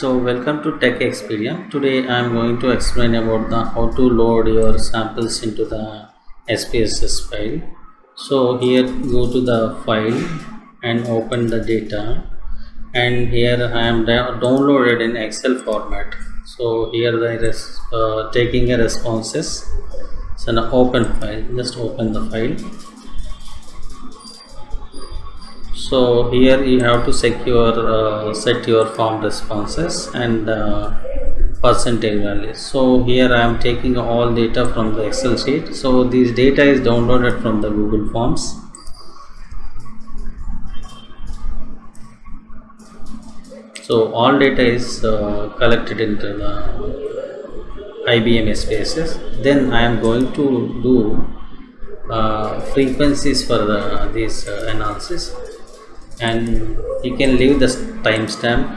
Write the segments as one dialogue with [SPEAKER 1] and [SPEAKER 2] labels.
[SPEAKER 1] So welcome to Tech Expedient. Today I am going to explain about the how to load your samples into the SPSS file. So here go to the file and open the data and here I am downloaded in Excel format. So here there is uh, taking a responses. It's an open file. Just open the file. So here you have to secure uh, set your form responses and uh, percentage values so here i am taking all data from the excel sheet. So this data is downloaded from the google forms. So all data is uh, collected into the ibm spss. Then i am going to do uh, frequencies for the, this uh, analysis and you can leave the timestamp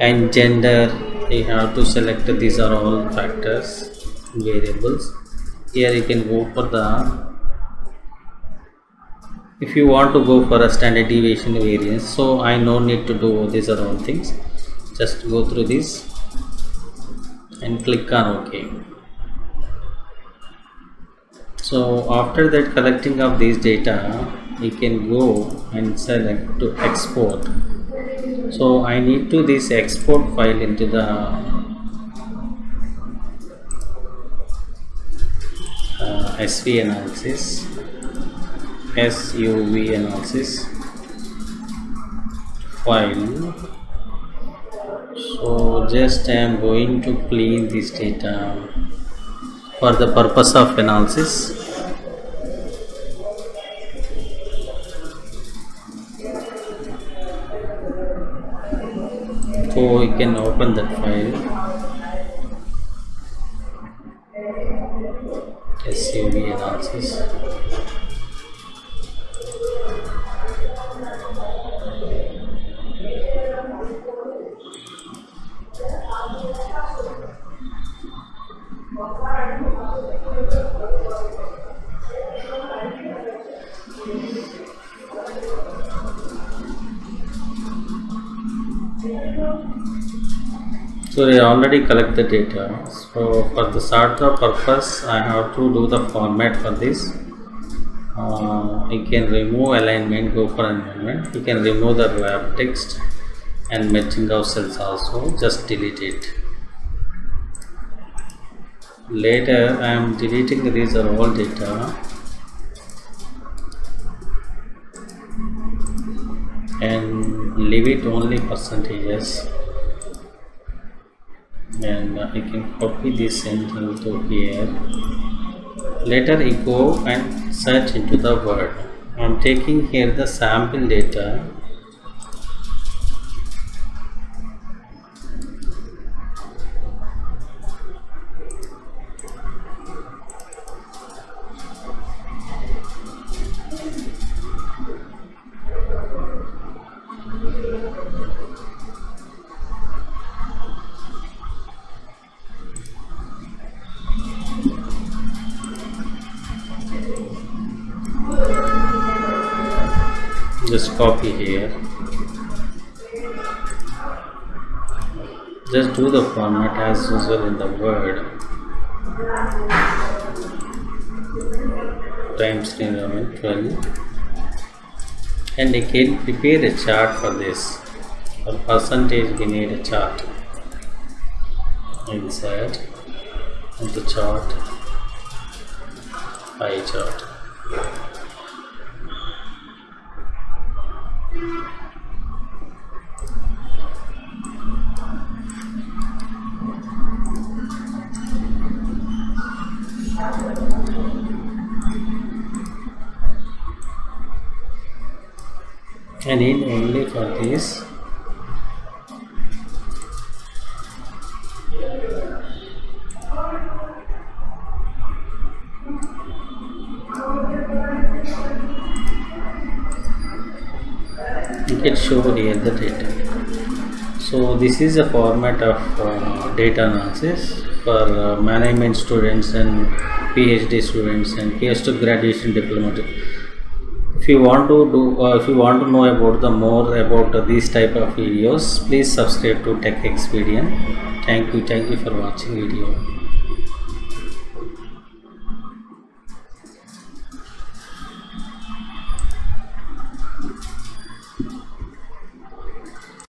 [SPEAKER 1] and gender you have to select these are all factors variables. Here you can go for the if you want to go for a standard deviation variance so I no need to do these are all things. Just go through this and click on OK. So after that collecting of these data you can go and select to export. So I need to this export file into the uh, SV analysis SUV analysis file. So just I am going to clean this data for the purpose of analysis so we can open that file. SUV analysis so they already collect the data. So for the of purpose I have to do the format for this. Uh, you can remove alignment go for alignment. You can remove the wrap text and matching of cells also. Just delete it. Later I am deleting these are all data. And leave it only percentages and I can copy this into to here. Later you go and search into the word. I'm taking here the sample data just copy here. Just do the format as usual in the word. Time element 12 and again prepare a chart for this. For percentage we need a chart. Insert into chart. Pie chart I need only for this. You can show here the data. So this is a format of uh, data analysis for uh, management students and PhD students and post graduation diploma if you want to do uh, if you want to know about the more about uh, these type of videos please subscribe to tech expedient. Thank you thank you for watching video